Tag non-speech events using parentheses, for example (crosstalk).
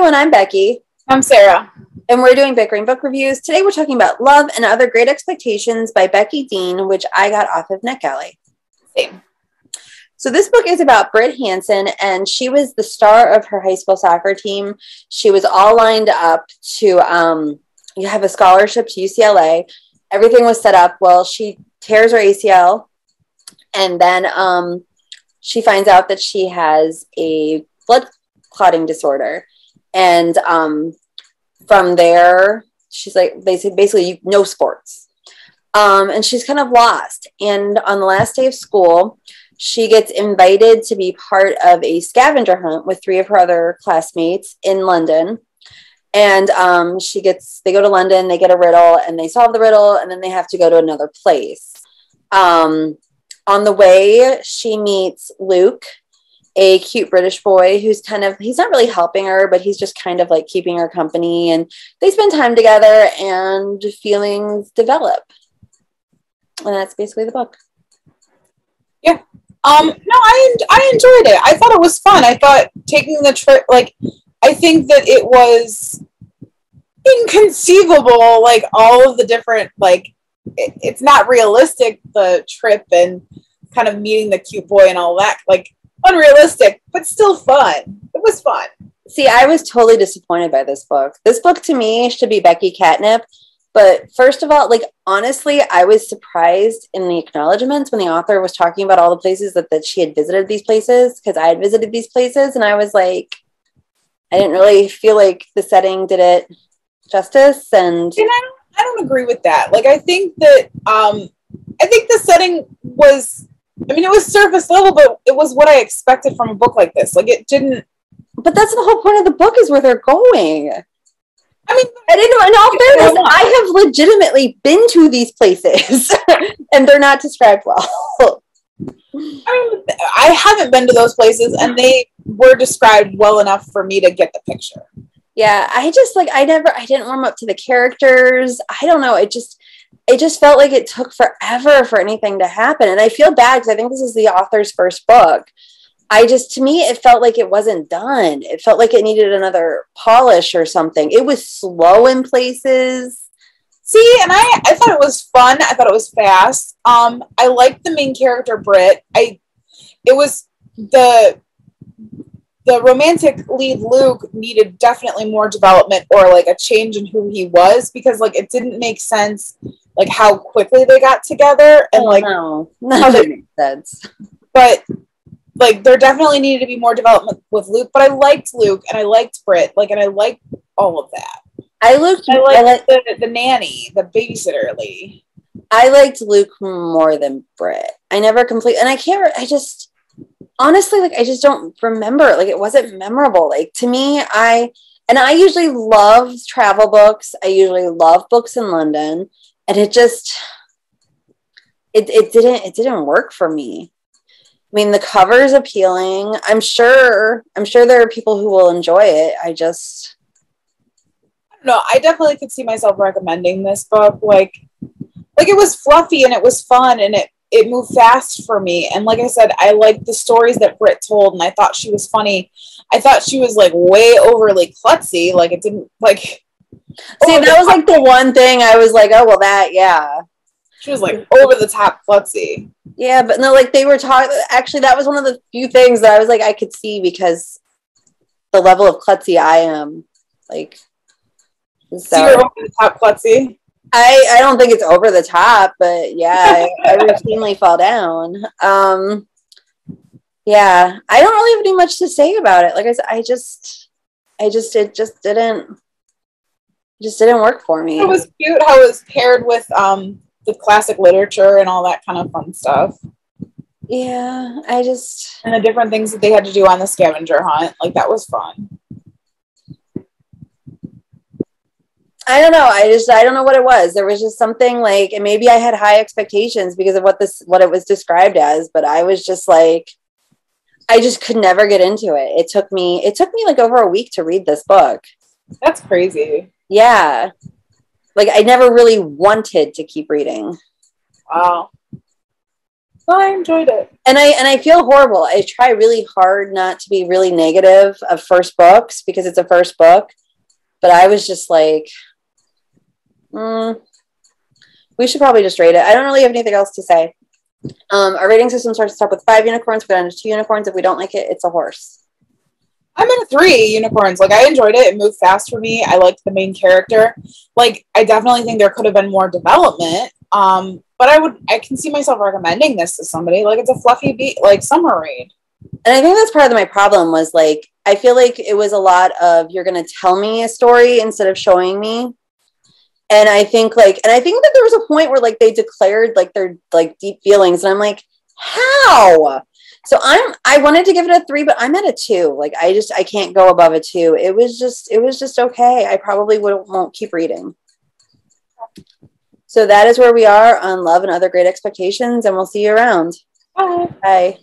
everyone, I'm Becky. I'm Sarah. And we're doing Bickering Book Reviews. Today we're talking about Love and Other Great Expectations by Becky Dean, which I got off of NetGalley. Same. So this book is about Britt Hanson, and she was the star of her high school soccer team. She was all lined up to um, you have a scholarship to UCLA. Everything was set up. Well, she tears her ACL, and then um, she finds out that she has a blood clotting disorder. And um, from there, she's like, basically, basically no sports. Um, and she's kind of lost. And on the last day of school, she gets invited to be part of a scavenger hunt with three of her other classmates in London. And um, she gets, they go to London, they get a riddle, and they solve the riddle, and then they have to go to another place. Um, on the way, she meets Luke, a cute British boy who's kind of he's not really helping her, but he's just kind of like keeping her company and they spend time together and feelings develop. And that's basically the book. Yeah. Um no, I I enjoyed it. I thought it was fun. I thought taking the trip like I think that it was inconceivable like all of the different like it, it's not realistic the trip and kind of meeting the cute boy and all that like unrealistic, but still fun. It was fun. See, I was totally disappointed by this book. This book to me should be Becky Catnip. But first of all, like honestly, I was surprised in the acknowledgments when the author was talking about all the places that, that she had visited these places because I had visited these places and I was like, I didn't really feel like the setting did it justice. And, and I don't, I don't agree with that. Like, I think that um, I think the setting was I mean, it was surface level, but it was what I expected from a book like this. Like, it didn't. But that's the whole point of the book is where they're going. I mean, I didn't know. In all fairness, I have legitimately been to these places, (laughs) and they're not described well. I mean, I haven't been to those places, and they were described well enough for me to get the picture. Yeah, I just like I never, I didn't warm up to the characters. I don't know. It just it just felt like it took forever for anything to happen. And I feel bad because I think this is the author's first book. I just, to me, it felt like it wasn't done. It felt like it needed another polish or something. It was slow in places. See, and I, I thought it was fun. I thought it was fast. Um, I liked the main character, Britt. I, it was the the romantic lead Luke needed definitely more development or like a change in who he was because like it didn't make sense like how quickly they got together and oh, like no, (laughs) no that makes sense. But like there definitely needed to be more development with Luke, but I liked Luke and I liked Britt, like and I liked all of that. I looked I liked, I liked the, the nanny, the babysitter lady. I liked Luke more than Britt. I never complete and I can't I just honestly like i just don't remember like it wasn't memorable like to me i and i usually love travel books i usually love books in london and it just it, it didn't it didn't work for me i mean the cover is appealing i'm sure i'm sure there are people who will enjoy it i just no i definitely could see myself recommending this book like like it was fluffy and it was fun and it it moved fast for me. And like I said, I liked the stories that Britt told, and I thought she was funny. I thought she was like way overly klutzy. Like it didn't like. See, oh, that was like the (laughs) one thing I was like, oh well, that yeah. She was like over the top klutzy. Yeah, but no, like they were talking. Actually, that was one of the few things that I was like, I could see because the level of klutzy I am, like. So, so you're over the top klutzy. I, I don't think it's over the top, but yeah, I, I routinely fall down. Um, yeah, I don't really have any much to say about it. Like I said, I just, I just, it just didn't, just didn't work for me. It was cute how it was paired with um the classic literature and all that kind of fun stuff. Yeah, I just and the different things that they had to do on the scavenger hunt, like that was fun. I don't know. I just I don't know what it was. There was just something like, and maybe I had high expectations because of what this what it was described as, but I was just like, I just could never get into it. It took me it took me like over a week to read this book. That's crazy. Yeah, like I never really wanted to keep reading. Wow. I enjoyed it. And I and I feel horrible. I try really hard not to be really negative of first books because it's a first book. But I was just like, mm, we should probably just rate it. I don't really have anything else to say. Um, our rating system starts to start with five unicorns. we go down to two unicorns. If we don't like it, it's a horse. I'm in three unicorns. Like I enjoyed it. It moved fast for me. I liked the main character. Like I definitely think there could have been more development. Um, but I would I can see myself recommending this to somebody. Like it's a fluffy beat like summer read. And I think that's part of my problem was like I feel like it was a lot of you're gonna tell me a story instead of showing me. And I think like and I think that there was a point where like they declared like their like deep feelings and I'm like, how? So I'm I wanted to give it a three, but I'm at a two. Like I just I can't go above a two. It was just it was just okay. I probably would won't keep reading. So that is where we are on love and other great expectations, and we'll see you around. Bye. Bye.